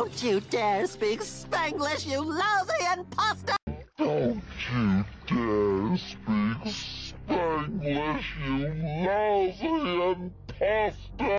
Don't you dare speak Spanglish, you lousy imposter! Don't you dare speak Spanglish, you lousy imposter!